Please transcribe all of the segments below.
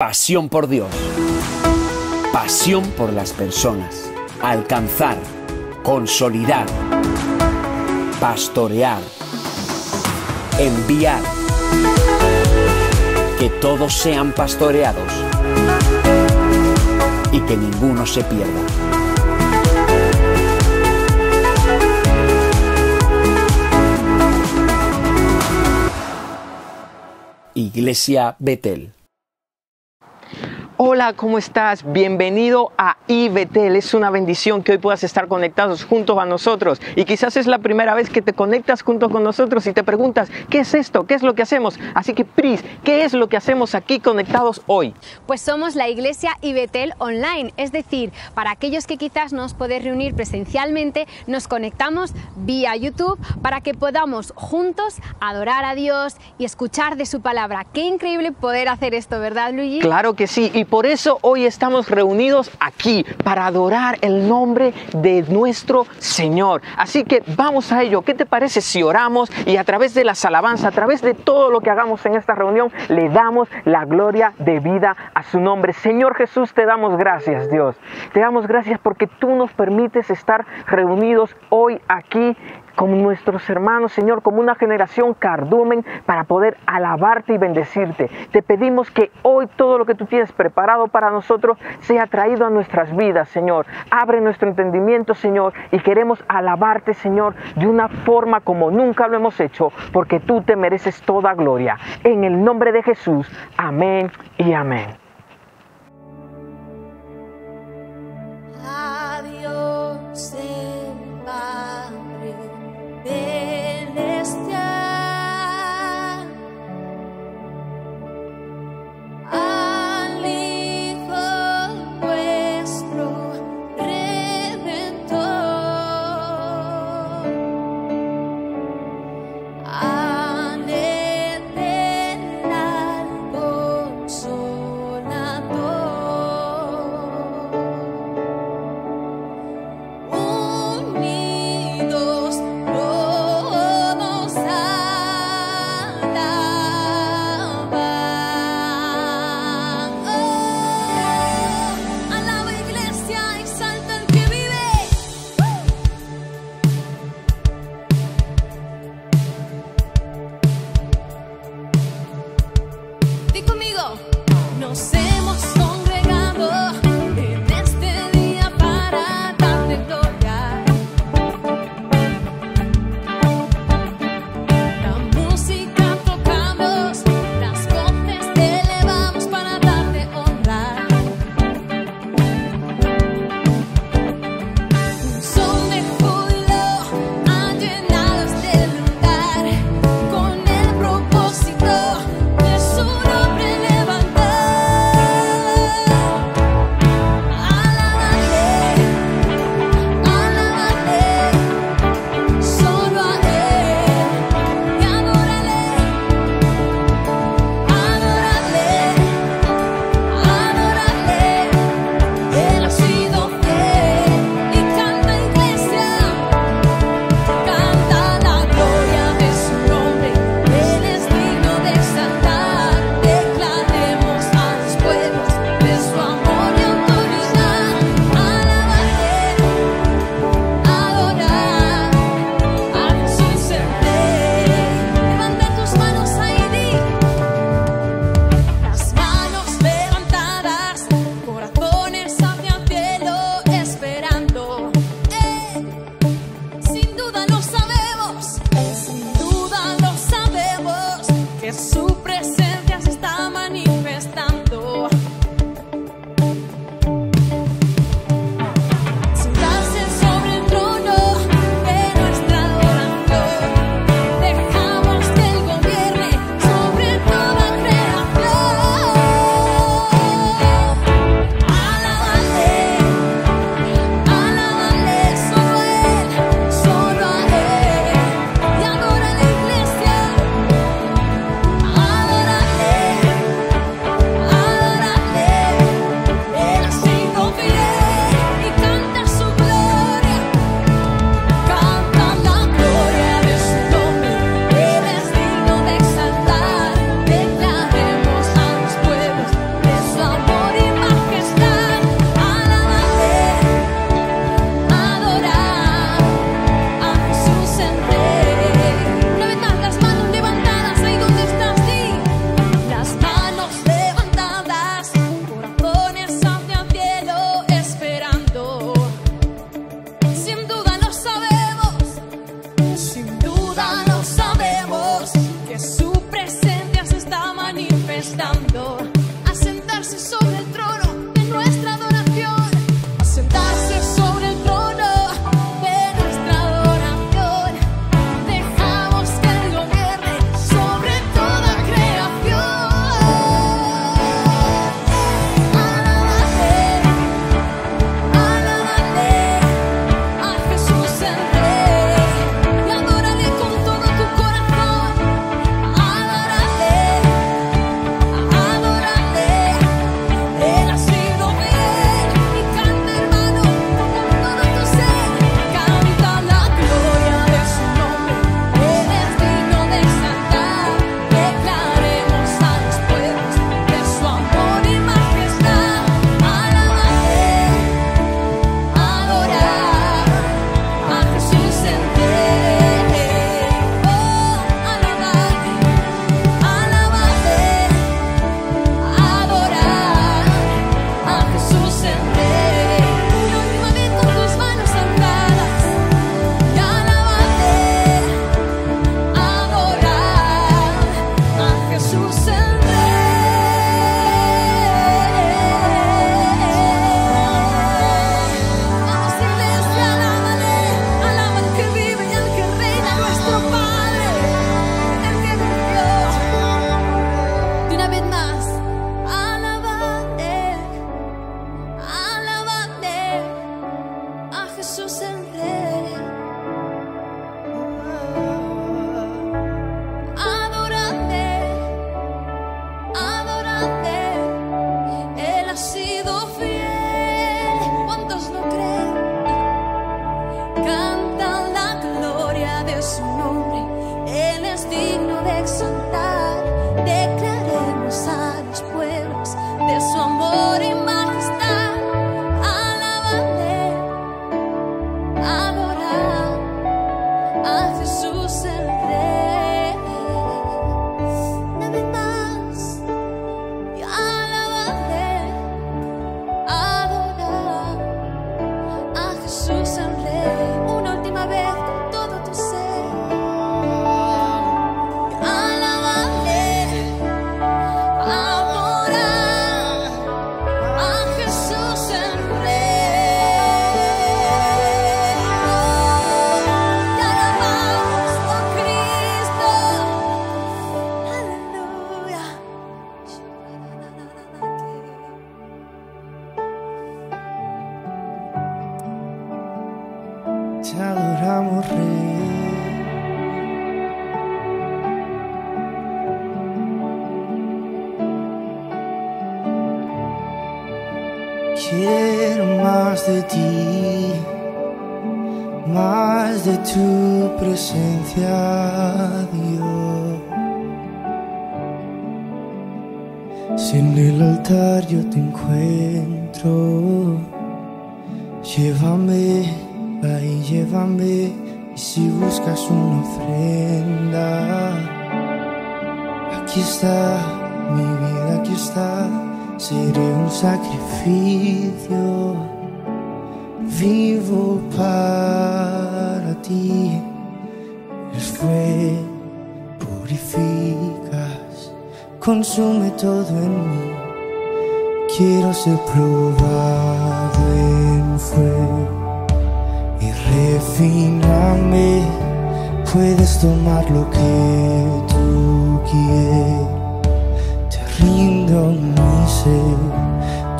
Pasión por Dios. Pasión por las personas. Alcanzar. Consolidar. Pastorear. Enviar. Que todos sean pastoreados. Y que ninguno se pierda. Iglesia Betel. Hola, ¿cómo estás? Bienvenido a IBETEL. Es una bendición que hoy puedas estar conectados juntos a nosotros. Y quizás es la primera vez que te conectas junto con nosotros y te preguntas, ¿qué es esto? ¿Qué es lo que hacemos? Así que, Pris, ¿qué es lo que hacemos aquí conectados hoy? Pues somos la iglesia IBETEL online. Es decir, para aquellos que quizás no os podéis reunir presencialmente, nos conectamos vía YouTube para que podamos juntos adorar a Dios y escuchar de su palabra. Qué increíble poder hacer esto, ¿verdad, Luigi? Claro que sí. Y por eso hoy estamos reunidos aquí para adorar el nombre de nuestro Señor. Así que vamos a ello. ¿Qué te parece si oramos y a través de las alabanzas, a través de todo lo que hagamos en esta reunión, le damos la gloria de vida a su nombre? Señor Jesús, te damos gracias, Dios. Te damos gracias porque tú nos permites estar reunidos hoy aquí como nuestros hermanos, Señor, como una generación cardumen para poder alabarte y bendecirte. Te pedimos que hoy todo lo que tú tienes preparado para nosotros sea traído a nuestras vidas, Señor. Abre nuestro entendimiento, Señor, y queremos alabarte, Señor, de una forma como nunca lo hemos hecho, porque tú te mereces toda gloria. En el nombre de Jesús, amén y amén. Si en el altar yo te encuentro, llévame, ahí llévame. Y si buscas una ofrenda, aquí está mi vida, aquí está. Seré un sacrificio vivo para ti. El fue purifica consume todo en mí. Quiero ser probado en fuego y refiname. Puedes tomar lo que tú quieres. Te rindo mi ser.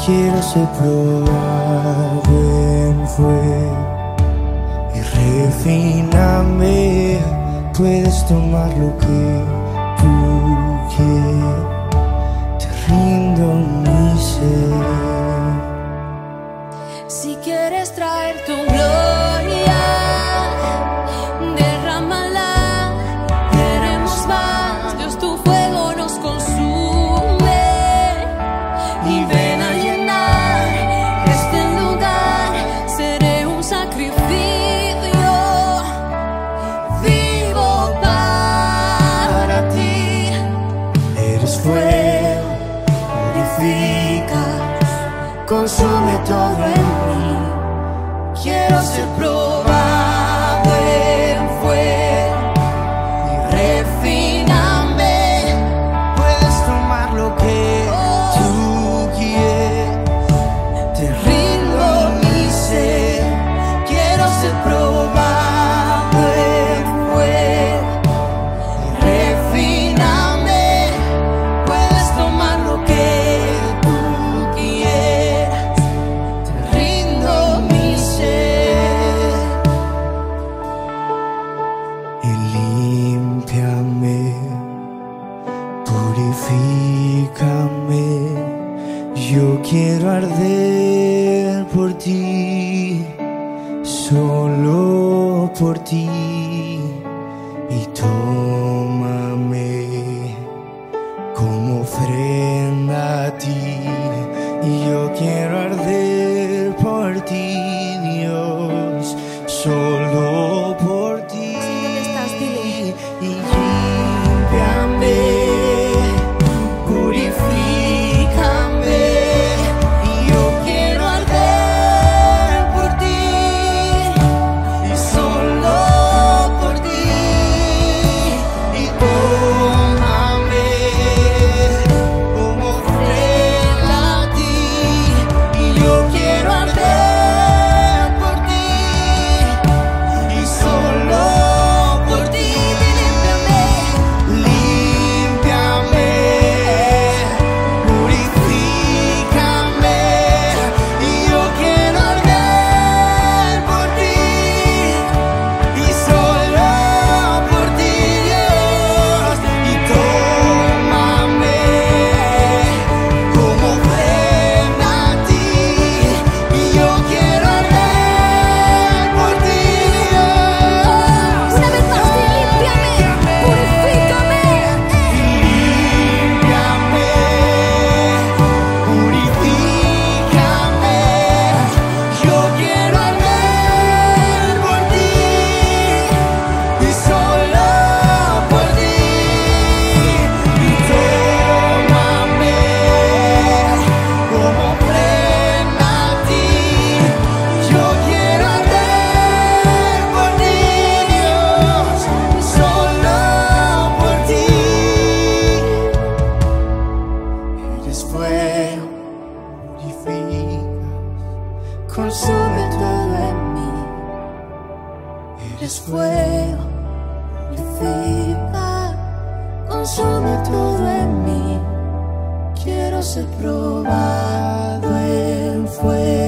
Quiero ser probado en fuego y refiname. Puedes tomar lo que fuego, purifica, consume todo en mí. Eres fuego, purifica, consume todo en mí. Quiero ser probado en fuego.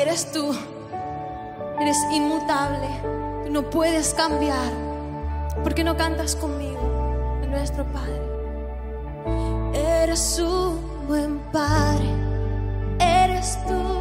eres tú. Eres inmutable. No puedes cambiar. ¿Por qué no cantas conmigo, de nuestro Padre? Eres un buen Padre. Eres tú.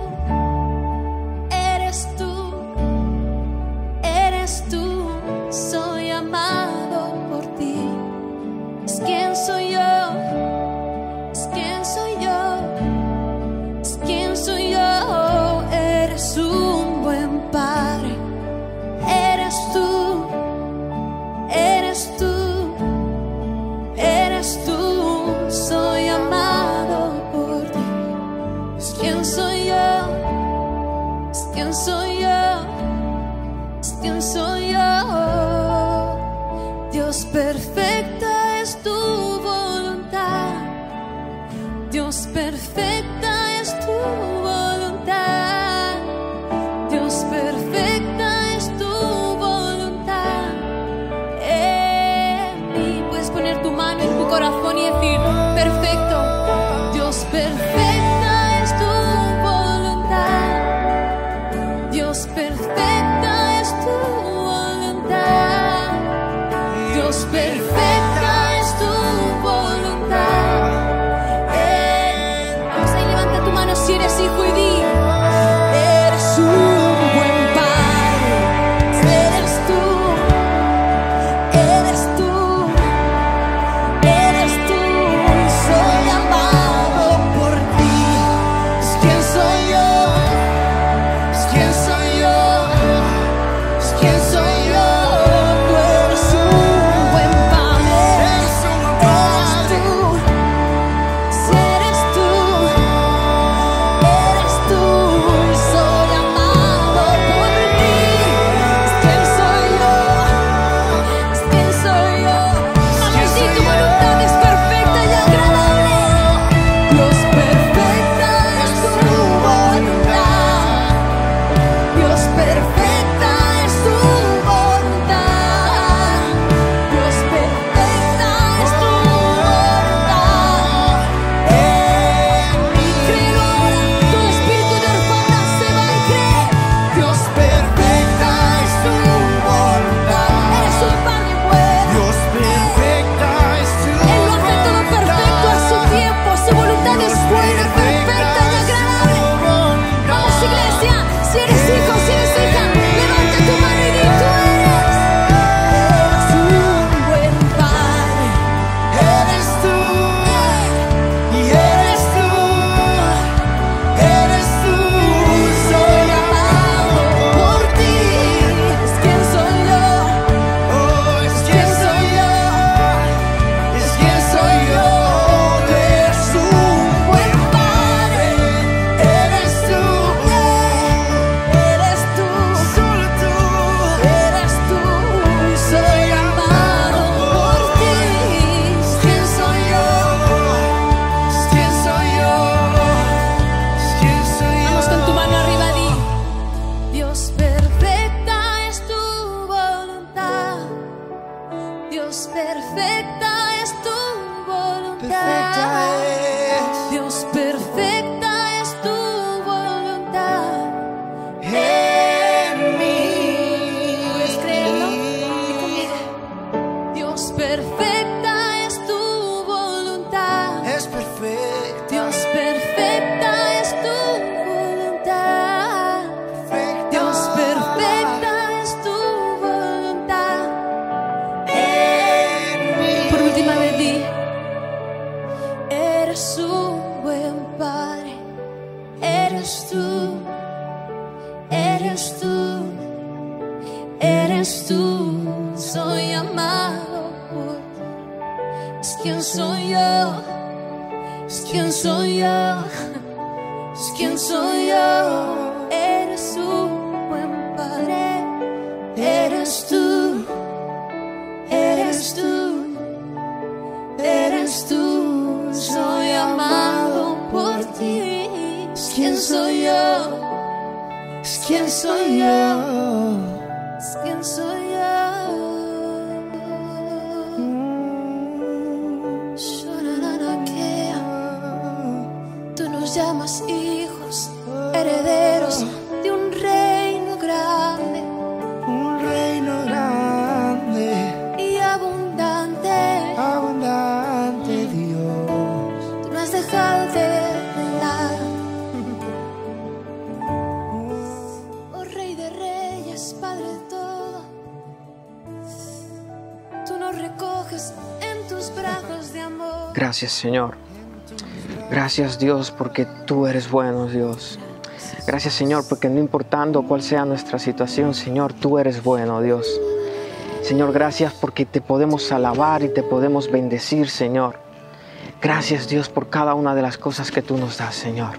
Llamas hijos, herederos de un reino grande Un reino grande, y abundante. abundante Dios. Tú no has dejado de velar. Oh Rey de Reyes, Padre de todo. Tú nos recoges en tus brazos de amor. Gracias Señor. Gracias Dios porque tú eres bueno Dios. Gracias Señor porque no importando cuál sea nuestra situación, Señor, tú eres bueno Dios. Señor, gracias porque te podemos alabar y te podemos bendecir, Señor. Gracias Dios por cada una de las cosas que tú nos das, Señor.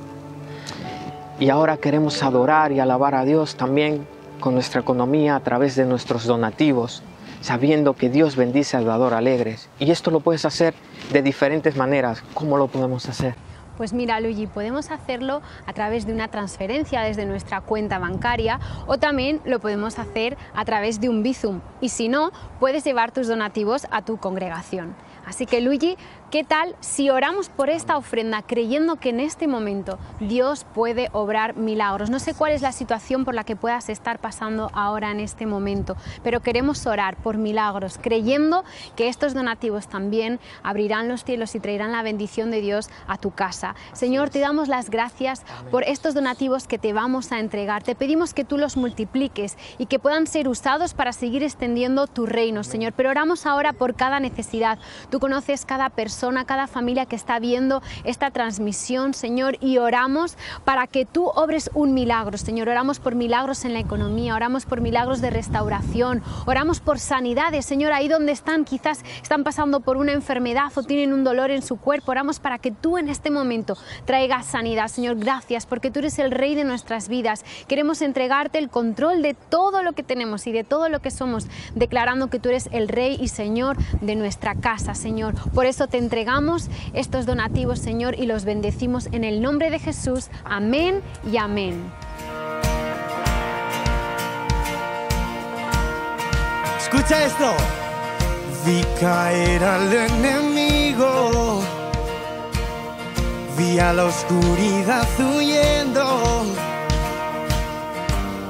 Y ahora queremos adorar y alabar a Dios también con nuestra economía a través de nuestros donativos, sabiendo que Dios bendice al dador alegres. Y esto lo puedes hacer de diferentes maneras. ¿Cómo lo podemos hacer? Pues mira, Luigi, podemos hacerlo a través de una transferencia desde nuestra cuenta bancaria o también lo podemos hacer a través de un Bizum. Y si no, puedes llevar tus donativos a tu congregación. Así que Luigi, ¿qué tal si oramos por esta ofrenda creyendo que en este momento Dios puede obrar milagros? No sé cuál es la situación por la que puedas estar pasando ahora en este momento, pero queremos orar por milagros, creyendo que estos donativos también abrirán los cielos y traerán la bendición de Dios a tu casa. Señor, te damos las gracias por estos donativos que te vamos a entregar. Te pedimos que tú los multipliques y que puedan ser usados para seguir extendiendo tu reino, Señor. Pero oramos ahora por cada necesidad. Tú conoces cada persona, cada familia que está viendo esta transmisión, Señor, y oramos para que tú obres un milagro, Señor. Oramos por milagros en la economía, oramos por milagros de restauración, oramos por sanidades, Señor, ahí donde están, quizás están pasando por una enfermedad o tienen un dolor en su cuerpo. Oramos para que tú en este momento traigas sanidad, Señor. Gracias porque tú eres el rey de nuestras vidas. Queremos entregarte el control de todo lo que tenemos y de todo lo que somos, declarando que tú eres el rey y Señor de nuestra casa, Señor. Por eso te entregamos estos donativos, Señor, y los bendecimos en el nombre de Jesús. Amén y amén. Escucha esto. Vi caer al enemigo. Vi a la oscuridad huyendo.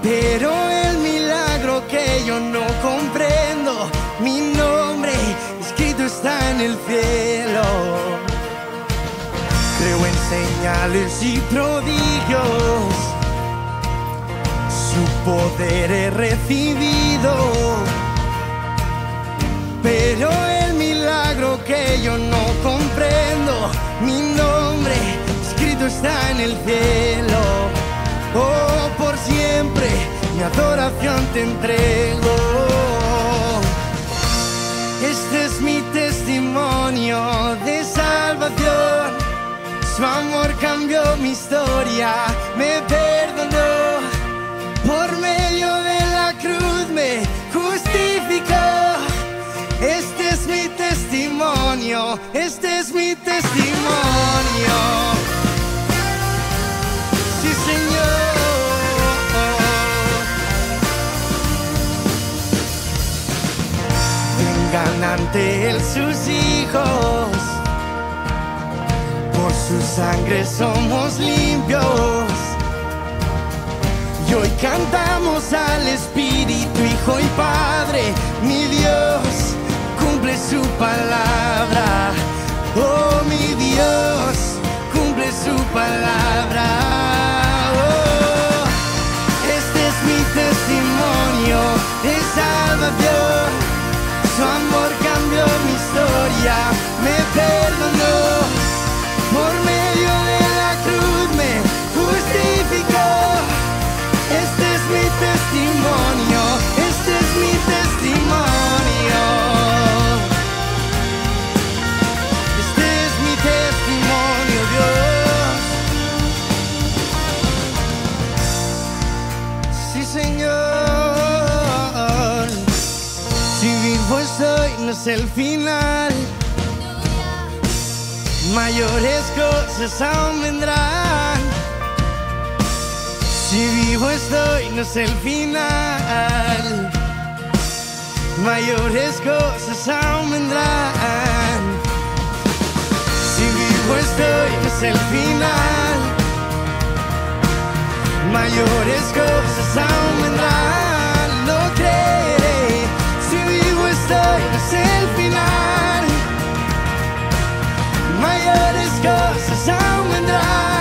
Pero el milagro que yo no comprendo, mi escrito está en el cielo. Creo en señales y prodigios. Su poder he recibido. Pero el milagro que yo no comprendo, mi nombre escrito está en el cielo. Oh, por siempre mi adoración te entrego. Cambió mi historia, me perdonó. Por medio de la cruz me justificó. Este es mi testimonio, este es mi testimonio. Sí, Señor. Vengan ante Él sus hijos, su sangre somos limpios. Y hoy cantamos al Espíritu, Hijo y Padre, mi Dios cumple su palabra. Oh, mi Dios cumple su palabra. Oh, este es mi testimonio de salvación. Su amor cambió mi historia, me perdonó. testimonio, este es mi testimonio. Este es mi testimonio, Dios. Sí, Señor. Si vivo estoy, no es el final. Mayores cosas aún vendrán si vivo estoy, no es el final. Mayores cosas aún vendrán. Si vivo estoy, no es el final. Mayores cosas aún vendrán. Lo creeré. Si vivo estoy, no es el final. Mayores cosas aún vendrán.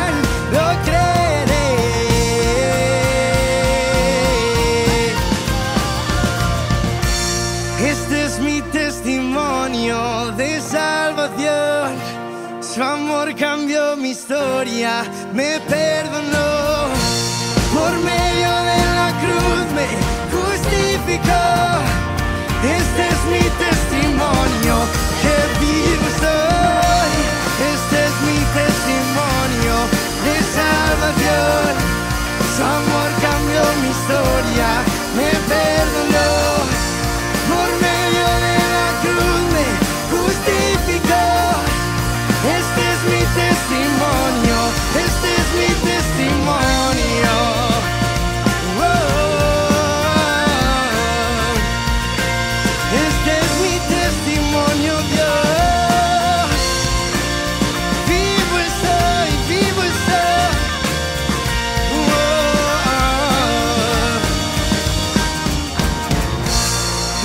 Cambió mi historia, me perdonó. Por medio de la cruz me justificó. Este es mi testimonio, que vivo soy. Este es mi testimonio de salvación. Su amor cambió mi historia, me perdonó.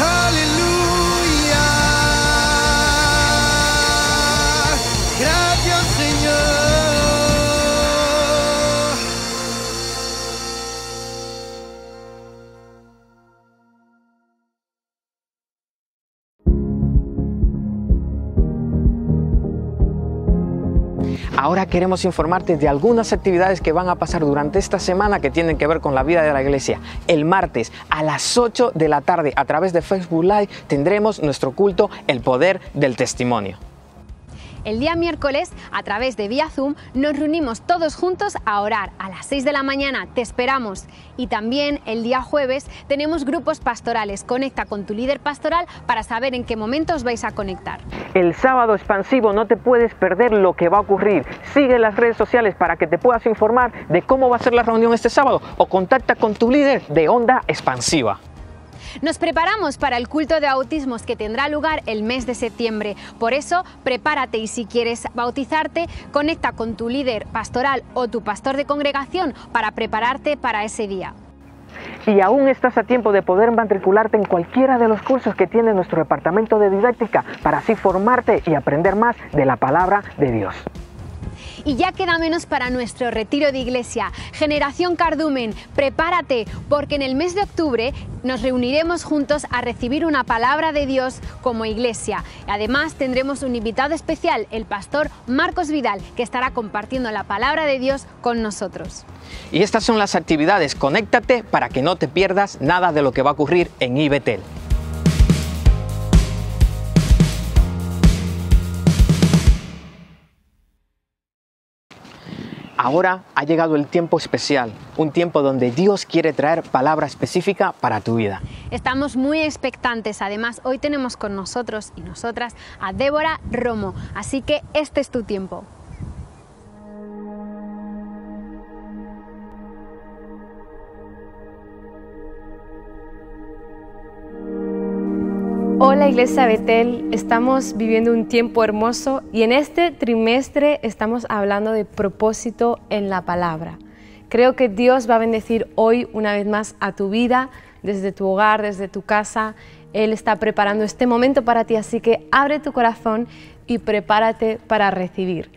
Oh, Ahora queremos informarte de algunas actividades que van a pasar durante esta semana que tienen que ver con la vida de la iglesia. El martes a las 8 de la tarde a través de Facebook Live tendremos nuestro culto El Poder del Testimonio. El día miércoles, a través de Vía Zoom, nos reunimos todos juntos a orar. A las 6 de la mañana te esperamos. Y también el día jueves tenemos grupos pastorales. Conecta con tu líder pastoral para saber en qué momento os vais a conectar. El sábado expansivo no te puedes perder lo que va a ocurrir. Sigue las redes sociales para que te puedas informar de cómo va a ser la reunión este sábado o contacta con tu líder de Onda Expansiva. Nos preparamos para el culto de bautismos que tendrá lugar el mes de septiembre. Por eso, prepárate y si quieres bautizarte, conecta con tu líder pastoral o tu pastor de congregación para prepararte para ese día. Y aún estás a tiempo de poder matricularte en cualquiera de los cursos que tiene nuestro departamento de didáctica para así formarte y aprender más de la palabra de Dios. Y ya queda menos para nuestro retiro de iglesia. Generación Cardumen, prepárate porque en el mes de octubre nos reuniremos juntos a recibir una palabra de Dios como iglesia. Además tendremos un invitado especial, el pastor Marcos Vidal, que estará compartiendo la palabra de Dios con nosotros. Y estas son las actividades. Conéctate para que no te pierdas nada de lo que va a ocurrir en IBETEL. Ahora ha llegado el tiempo especial, un tiempo donde Dios quiere traer palabra específica para tu vida. Estamos muy expectantes. Además, hoy tenemos con nosotros y nosotras a Débora Romo. Así que este es tu tiempo. Hola Iglesia Betel, estamos viviendo un tiempo hermoso y en este trimestre estamos hablando de propósito en la palabra. Creo que Dios va a bendecir hoy una vez más a tu vida, desde tu hogar, desde tu casa. Él está preparando este momento para ti, así que abre tu corazón y prepárate para recibir.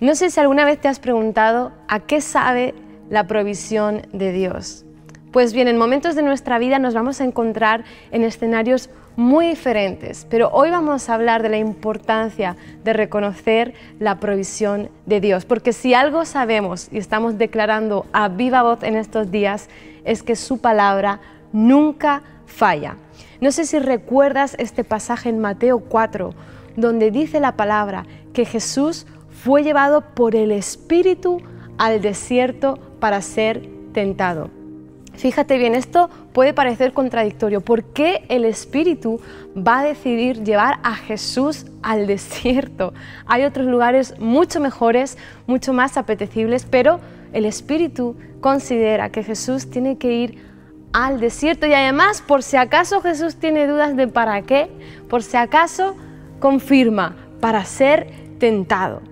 No sé si alguna vez te has preguntado a qué sabe la provisión de Dios. Pues bien, en momentos de nuestra vida nos vamos a encontrar en escenarios muy diferentes, pero hoy vamos a hablar de la importancia de reconocer la provisión de Dios, porque si algo sabemos y estamos declarando a viva voz en estos días es que su palabra nunca falla. No sé si recuerdas este pasaje en Mateo 4, donde dice la palabra que Jesús fue llevado por el Espíritu al desierto para ser tentado. Fíjate bien, esto puede parecer contradictorio. ¿Por qué el Espíritu va a decidir llevar a Jesús al desierto? Hay otros lugares mucho mejores, mucho más apetecibles, pero el Espíritu considera que Jesús tiene que ir al desierto y además, por si acaso Jesús tiene dudas de para qué, por si acaso confirma para ser tentado.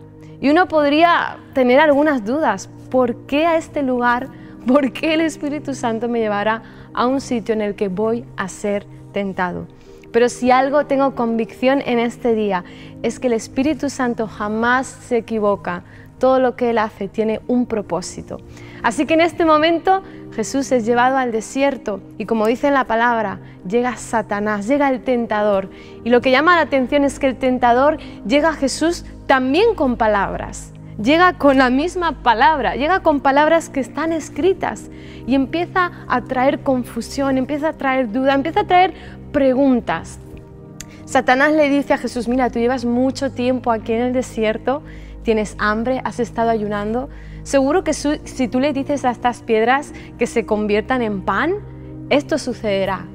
Y uno podría tener algunas dudas. ¿Por qué a este lugar? ¿Por qué el Espíritu Santo me llevará a un sitio en el que voy a ser tentado? Pero si algo tengo convicción en este día es que el Espíritu Santo jamás se equivoca. Todo lo que Él hace tiene un propósito. Así que en este momento Jesús es llevado al desierto y como dice en la palabra, llega Satanás, llega el tentador. Y lo que llama la atención es que el tentador llega a Jesús también con palabras. Llega con la misma palabra, llega con palabras que están escritas y empieza a traer confusión, empieza a traer duda, empieza a traer preguntas. Satanás le dice a Jesús, mira, tú llevas mucho tiempo aquí en el desierto, tienes hambre, has estado ayunando, seguro que si tú le dices a estas piedras que se conviertan en pan, esto sucederá.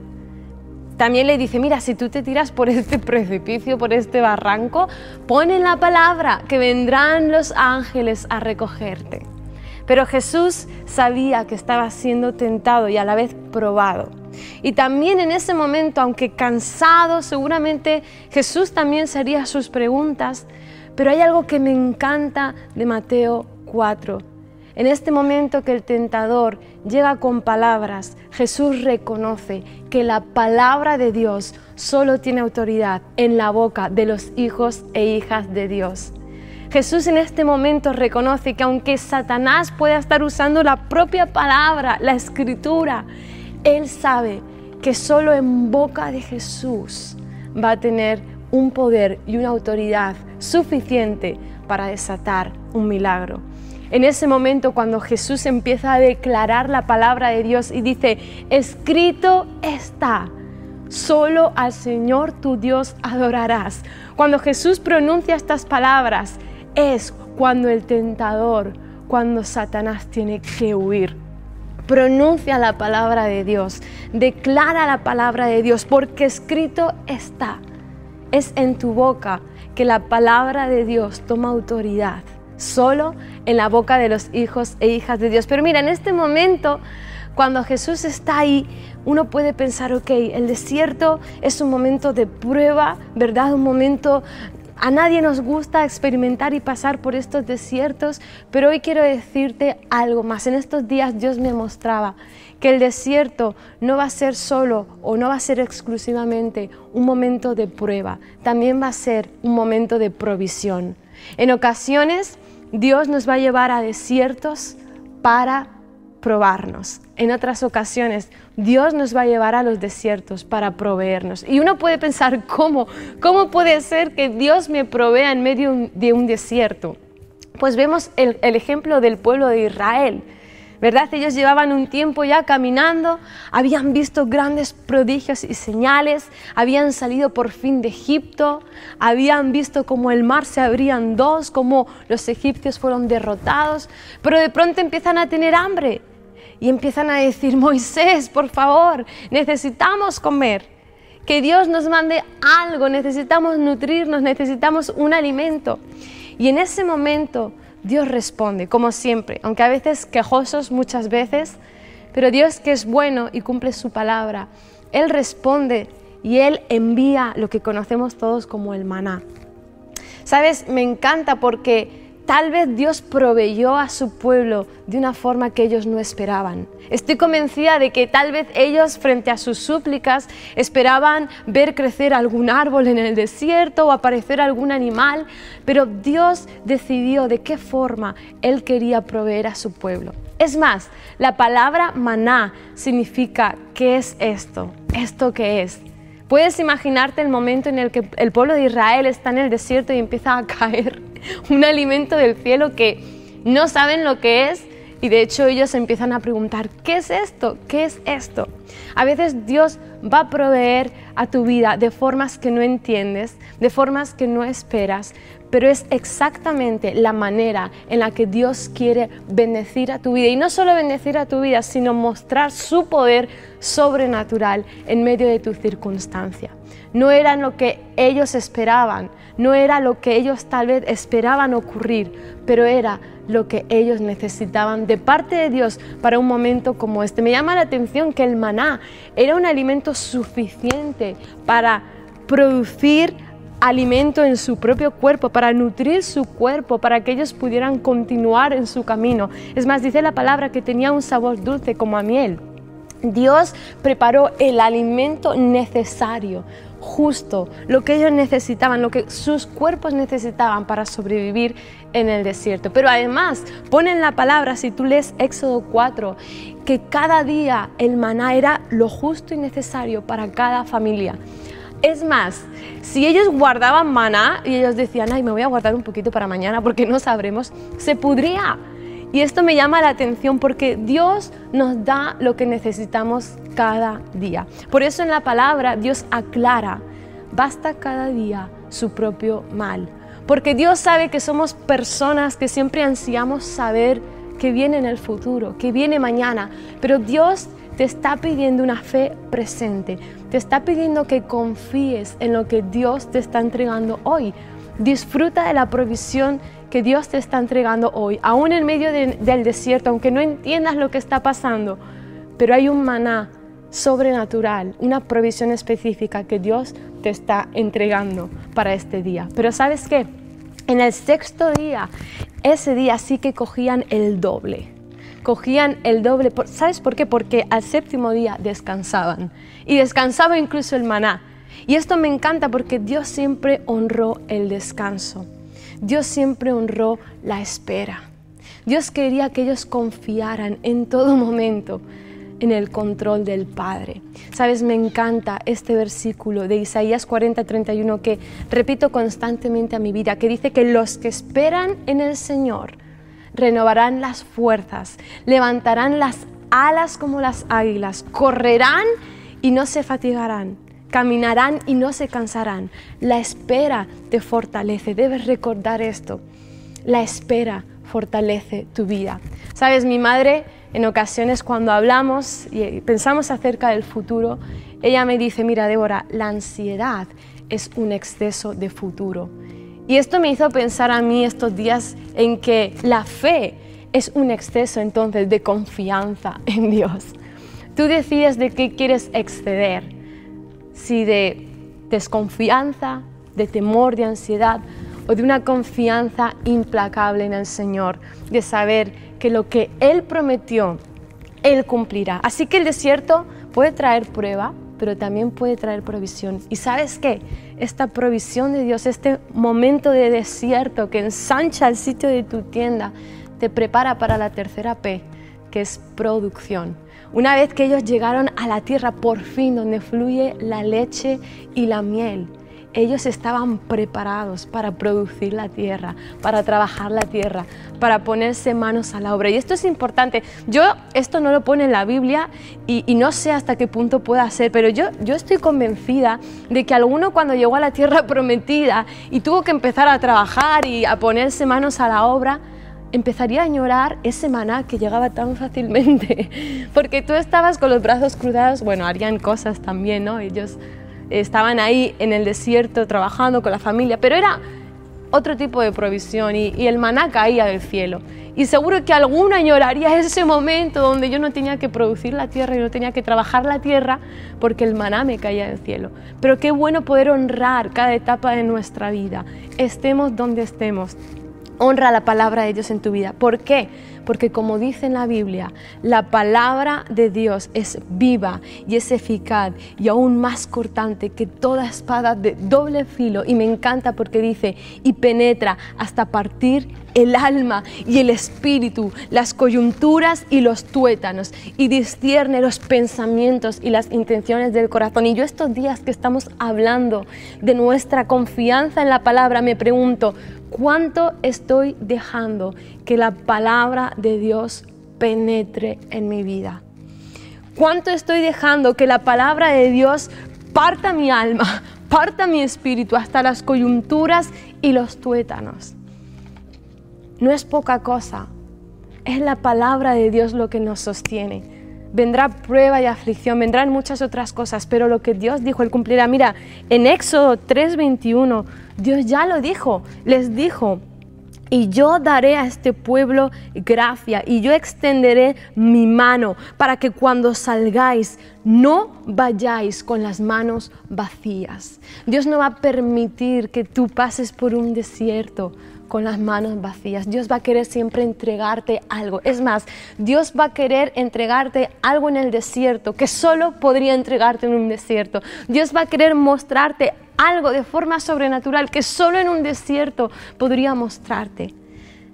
También le dice, mira, si tú te tiras por este precipicio, por este barranco, pon en la palabra que vendrán los ángeles a recogerte. Pero Jesús sabía que estaba siendo tentado y a la vez probado. Y también en ese momento, aunque cansado, seguramente Jesús también sería sus preguntas. Pero hay algo que me encanta de Mateo 4 en este momento que el tentador llega con palabras, Jesús reconoce que la palabra de Dios solo tiene autoridad en la boca de los hijos e hijas de Dios. Jesús en este momento reconoce que aunque Satanás pueda estar usando la propia palabra, la escritura, Él sabe que solo en boca de Jesús va a tener un poder y una autoridad suficiente para desatar un milagro. En ese momento cuando Jesús empieza a declarar la palabra de Dios y dice, escrito está, solo al Señor tu Dios adorarás. Cuando Jesús pronuncia estas palabras es cuando el tentador, cuando Satanás tiene que huir. Pronuncia la palabra de Dios, declara la palabra de Dios, porque escrito está. Es en tu boca que la palabra de Dios toma autoridad solo en la boca de los hijos e hijas de Dios. Pero mira, en este momento, cuando Jesús está ahí, uno puede pensar, ok, el desierto es un momento de prueba, ¿verdad? Un momento... A nadie nos gusta experimentar y pasar por estos desiertos, pero hoy quiero decirte algo más. En estos días Dios me mostraba que el desierto no va a ser solo o no va a ser exclusivamente un momento de prueba, también va a ser un momento de provisión. En ocasiones Dios nos va a llevar a desiertos para probarnos. En otras ocasiones, Dios nos va a llevar a los desiertos para proveernos. Y uno puede pensar, ¿cómo? ¿Cómo puede ser que Dios me provea en medio de un desierto? Pues vemos el, el ejemplo del pueblo de Israel. ¿Verdad? Ellos llevaban un tiempo ya caminando, habían visto grandes prodigios y señales, habían salido por fin de Egipto, habían visto cómo el mar se abrían dos, cómo los egipcios fueron derrotados, pero de pronto empiezan a tener hambre y empiezan a decir, Moisés, por favor, necesitamos comer. Que Dios nos mande algo, necesitamos nutrirnos, necesitamos un alimento. Y en ese momento Dios responde, como siempre, aunque a veces quejosos muchas veces, pero Dios que es bueno y cumple su palabra, Él responde y Él envía lo que conocemos todos como el maná. Sabes, me encanta porque Tal vez Dios proveyó a su pueblo de una forma que ellos no esperaban. Estoy convencida de que tal vez ellos frente a sus súplicas esperaban ver crecer algún árbol en el desierto o aparecer algún animal, pero Dios decidió de qué forma Él quería proveer a su pueblo. Es más, la palabra maná significa ¿qué es esto? ¿Esto qué es? Puedes imaginarte el momento en el que el pueblo de Israel está en el desierto y empieza a caer un alimento del cielo que no saben lo que es, Y de hecho ellos empiezan a preguntar, ¿qué es esto? ¿Qué es esto? A veces Dios va a proveer a tu vida de formas que no entiendes, de formas que no esperas, pero es exactamente la manera en la que Dios quiere bendecir a tu vida. Y no solo bendecir a tu vida, sino mostrar su poder sobrenatural en medio de tu circunstancia. No era lo que ellos esperaban, no era lo que ellos tal vez esperaban ocurrir, pero era lo que ellos necesitaban de parte de Dios para un momento como este. Me llama la atención que el maná era un alimento suficiente para producir alimento en su propio cuerpo, para nutrir su cuerpo, para que ellos pudieran continuar en su camino. Es más, dice la palabra que tenía un sabor dulce como a miel. Dios preparó el alimento necesario, justo, lo que ellos necesitaban, lo que sus cuerpos necesitaban para sobrevivir en el desierto. Pero además ponen la palabra, si tú lees Éxodo 4, que cada día el maná era lo justo y necesario para cada familia. Es más, si ellos guardaban maná y ellos decían, ay, me voy a guardar un poquito para mañana porque no sabremos, se pudría. Y esto me llama la atención porque Dios nos da lo que necesitamos cada día. Por eso en la palabra Dios aclara, basta cada día su propio mal. Porque Dios sabe que somos personas que siempre ansiamos saber qué viene en el futuro, qué viene mañana. Pero Dios te está pidiendo una fe presente, te está pidiendo que confíes en lo que Dios te está entregando hoy. Disfruta de la provisión que Dios te está entregando hoy, aún en medio del desierto, aunque no entiendas lo que está pasando, pero hay un maná sobrenatural, una provisión específica que Dios te está entregando para este día. Pero sabes qué? En el sexto día, ese día sí que cogían el doble cogían el doble. ¿Sabes por qué? Porque al séptimo día descansaban y descansaba incluso el maná. Y esto me encanta porque Dios siempre honró el descanso. Dios siempre honró la espera. Dios quería que ellos confiaran en todo momento en el control del Padre. Sabes, me encanta este versículo de Isaías 40:31 que repito constantemente a mi vida, que dice que los que esperan en el Señor renovarán las fuerzas, levantarán las alas como las águilas, correrán y no se fatigarán, caminarán y no se cansarán. La espera te fortalece, debes recordar esto. La espera fortalece tu vida. Sabes, mi madre en ocasiones cuando hablamos y pensamos acerca del futuro, ella me dice, mira Débora, la ansiedad es un exceso de futuro. Y esto me hizo pensar a mí estos días en que la fe es un exceso entonces de confianza en Dios. Tú decides de qué quieres exceder, si de desconfianza, de temor, de ansiedad o de una confianza implacable en el Señor, de saber que lo que Él prometió, Él cumplirá. Así que el desierto puede traer prueba, pero también puede traer provisión. ¿Y sabes qué? Esta provisión de Dios, este momento de desierto que ensancha el sitio de tu tienda, te prepara para la tercera P, que es producción. Una vez que ellos llegaron a la tierra por fin, donde fluye la leche y la miel, ellos estaban preparados para producir la tierra, para trabajar la tierra, para ponerse manos a la obra. Y esto es importante. Yo esto no lo pone en la Biblia y, no sé hasta qué punto pueda ser, pero yo, yo estoy convencida de que alguno cuando llegó a la tierra prometida y tuvo que empezar a trabajar y a ponerse manos a la obra, empezaría a añorar ese maná que llegaba tan fácilmente, porque tú estabas con los brazos cruzados, bueno, harían cosas también, ¿no? Ellos estaban ahí en el desierto trabajando con la familia, pero era otro tipo de provisión y, el maná caía del cielo. Y seguro que alguno añoraría ese momento donde yo no tenía que producir la tierra y no tenía que trabajar la tierra porque el maná me caía del cielo. Pero qué bueno poder honrar cada etapa de nuestra vida, estemos donde estemos. Honra la palabra de Dios en tu vida. ¿Por qué? Porque como dice en la Biblia, la palabra de Dios es viva y es eficaz y aún más cortante que toda espada de doble filo. Y me encanta porque dice, y penetra hasta partir el alma y el espíritu, las coyunturas y los tuétanos, y discierne los pensamientos y las intenciones del corazón. Y yo estos días que estamos hablando de nuestra confianza en la palabra, me pregunto, ¿cuánto estoy dejando que la palabra de Dios penetre en mi vida. ¿Cuánto estoy dejando que la palabra de Dios parta mi alma, parta mi espíritu hasta las coyunturas y los tuétanos? No es poca cosa, es la palabra de Dios lo que nos sostiene. Vendrá prueba y aflicción, vendrán muchas otras cosas, pero lo que Dios dijo, Él cumplirá. Mira, en Éxodo 3:21, Dios ya lo dijo, les dijo, y yo daré a este pueblo gracia y yo extenderé mi mano para que cuando salgáis no vayáis con las manos vacías. Dios no va a permitir que tú pases por un desierto con las manos vacías. Dios va a querer siempre entregarte algo. Es más, Dios va a querer entregarte algo en el desierto que solo podría entregarte en un desierto. Dios va a querer mostrarte algo de forma sobrenatural que solo en un desierto podría mostrarte.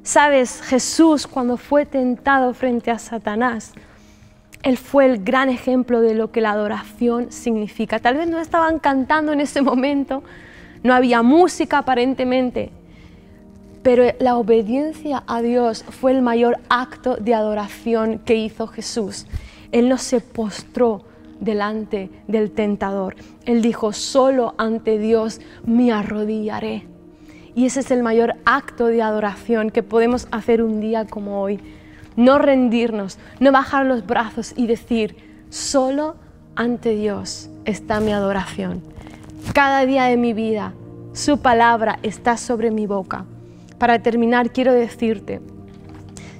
Sabes, Jesús cuando fue tentado frente a Satanás, él fue el gran ejemplo de lo que la adoración significa. Tal vez no estaban cantando en ese momento, no había música aparentemente, pero la obediencia a Dios fue el mayor acto de adoración que hizo Jesús. Él no se postró delante del tentador. Él dijo, solo ante Dios me arrodillaré. Y ese es el mayor acto de adoración que podemos hacer un día como hoy. No rendirnos, no bajar los brazos y decir, solo ante Dios está mi adoración. Cada día de mi vida, su palabra está sobre mi boca. Para terminar, quiero decirte,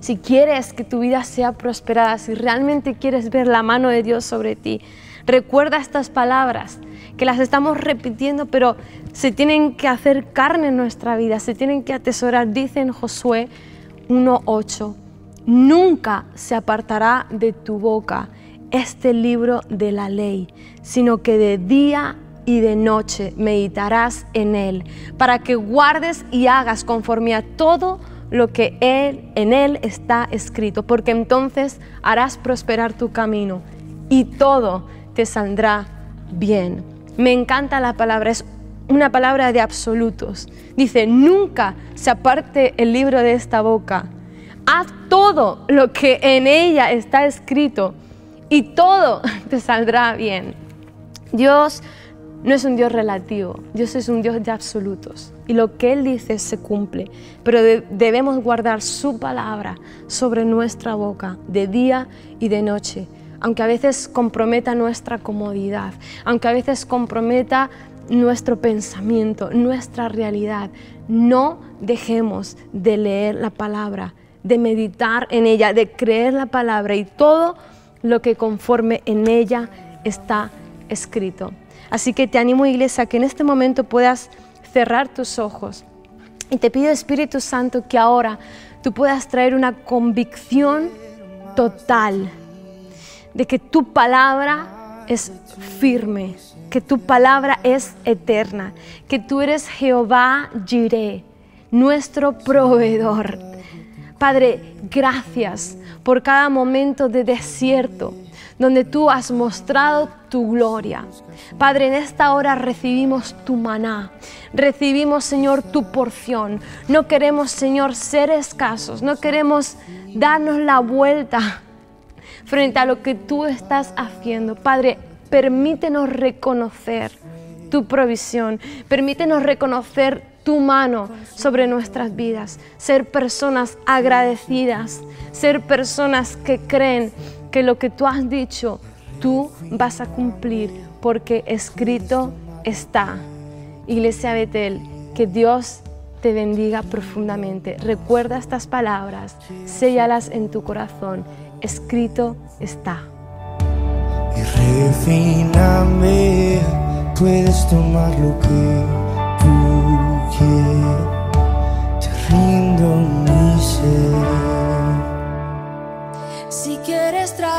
si quieres que tu vida sea prosperada, si realmente quieres ver la mano de Dios sobre ti, recuerda estas palabras que las estamos repitiendo, pero se tienen que hacer carne en nuestra vida, se tienen que atesorar. Dice en Josué 1.8, nunca se apartará de tu boca este libro de la ley, sino que de día y de noche meditarás en él, para que guardes y hagas conforme a todo lo que él, en él está escrito, porque entonces harás prosperar tu camino y todo te saldrá bien. Me encanta la palabra, es una palabra de absolutos. Dice, nunca se aparte el libro de esta boca. Haz todo lo que en ella está escrito y todo te saldrá bien. Dios no es un Dios relativo, Dios es un Dios de absolutos. Y lo que Él dice se cumple, pero debemos guardar su palabra sobre nuestra boca de día y de noche, aunque a veces comprometa nuestra comodidad, aunque a veces comprometa nuestro pensamiento, nuestra realidad. No dejemos de leer la palabra, de meditar en ella, de creer la palabra y todo lo que conforme en ella está escrito. Así que te animo, iglesia, que en este momento puedas cerrar tus ojos. Y te pido, Espíritu Santo, que ahora tú puedas traer una convicción total de que tu palabra es firme, que tu palabra es eterna, que tú eres Jehová Jireh, nuestro proveedor. Padre, gracias por cada momento de desierto donde tú has mostrado tu gloria. Padre, en esta hora recibimos tu maná, recibimos, Señor, tu porción. No queremos, Señor, ser escasos, no queremos darnos la vuelta frente a lo que tú estás haciendo. Padre, permítenos reconocer tu provisión, permítenos reconocer tu mano sobre nuestras vidas, ser personas agradecidas, ser personas que creen que lo que tú has dicho, tú vas a cumplir porque escrito está. Iglesia Betel, que Dios te bendiga profundamente. Recuerda estas palabras, séllalas en tu corazón. Escrito está. Y refíname, puedes tomar lo que tú quieras. Te rindo mi ser.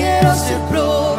quiero ser pro.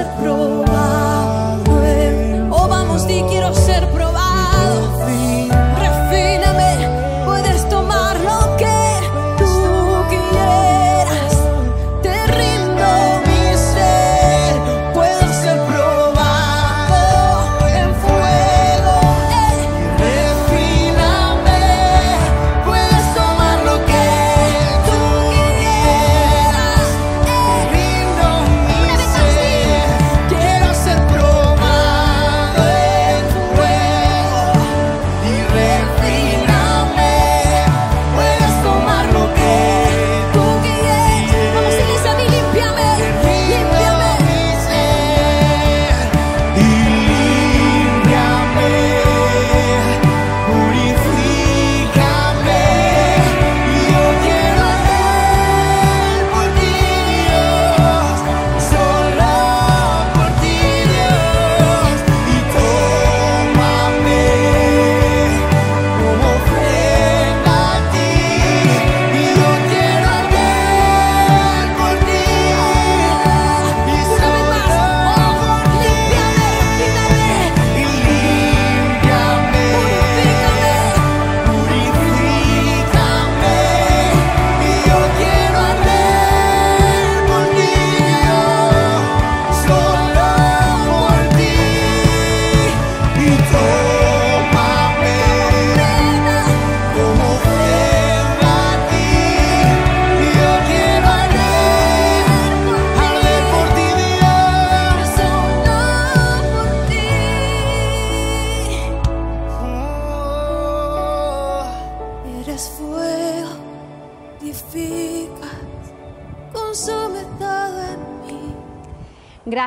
Quiero ser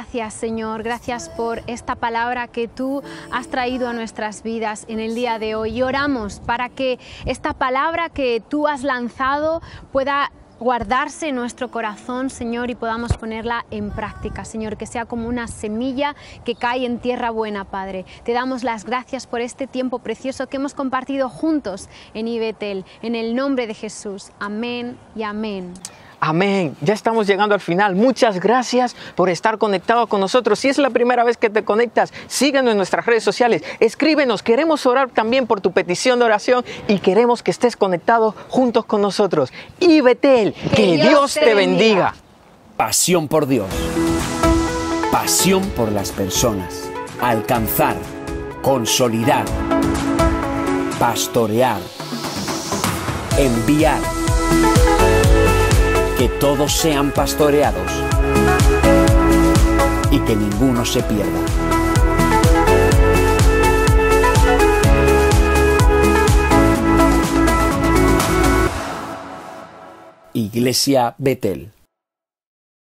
Gracias Señor, gracias por esta palabra que tú has traído a nuestras vidas en el día de hoy. Y oramos para que esta palabra que tú has lanzado pueda guardarse en nuestro corazón, Señor, y podamos ponerla en práctica, Señor, que sea como una semilla que cae en tierra buena, Padre. Te damos las gracias por este tiempo precioso que hemos compartido juntos en Ibetel, en el nombre de Jesús. Amén y amén. Amén. Ya estamos llegando al final. Muchas gracias por estar conectado con nosotros. Si es la primera vez que te conectas, síguenos en nuestras redes sociales. Escríbenos. Queremos orar también por tu petición de oración y queremos que estés conectado juntos con nosotros. Y Betel, que, Dios, te bendiga. Pasión por Dios. Pasión por las personas. Alcanzar. Consolidar. Pastorear. Enviar. Que todos sean pastoreados. Y que ninguno se pierda. Iglesia Betel.